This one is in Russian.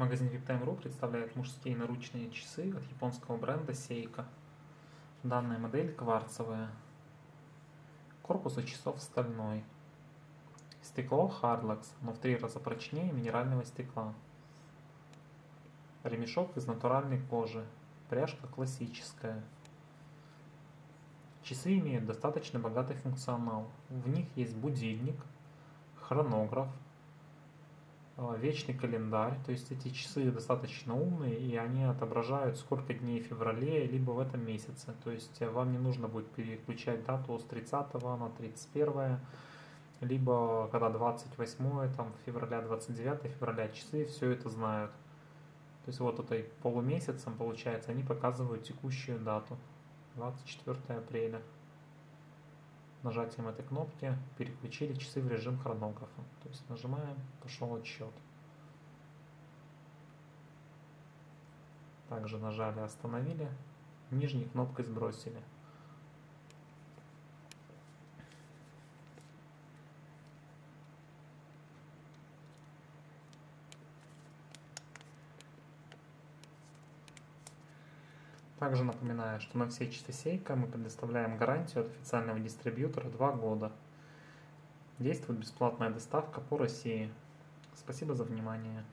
Магазин VIPTime.ru представляет мужские наручные часы от японского бренда Seiko. Данная модель кварцевая. Корпус у часов стальной. Стекло Hardlex, но в три раза прочнее минерального стекла. Ремешок из натуральной кожи. Пряжка классическая. Часы имеют достаточно богатый функционал. В них есть будильник, хронограф, вечный календарь, то есть эти часы достаточно умные, и они отображают, сколько дней в феврале, либо в этом месяце. То есть э, вам не нужно будет переключать дату с 30 на 31, либо когда 28 там, февраля, 29 февраля часы все это знают. То есть вот этой полумесяцем, получается, они показывают текущую дату. 24 апреля. Нажатием этой кнопки переключили часы в режим хронографа. То есть нажимаем, пошел отсчет. Также нажали, остановили, нижней кнопкой сбросили. Также напоминаю, что на все часы Сейка мы предоставляем гарантию от официального дистрибьютора 2 года. Действует бесплатная доставка по России. Спасибо за внимание.